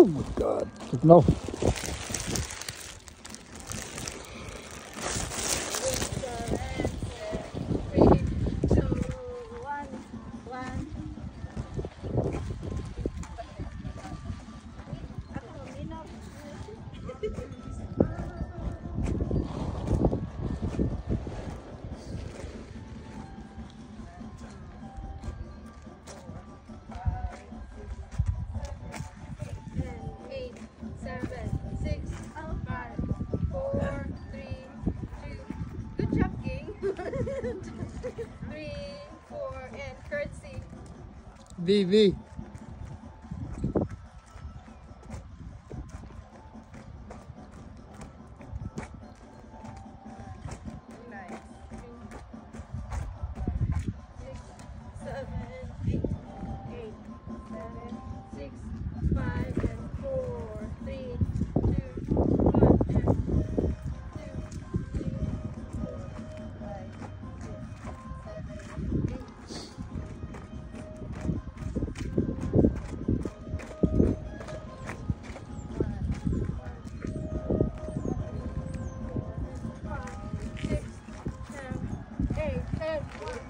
Oh my god. No Three, four, and curtsy. V, V. it.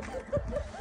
Ha ha ha ha!